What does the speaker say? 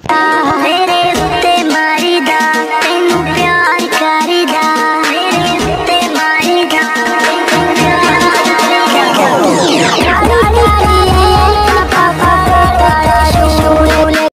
Bye.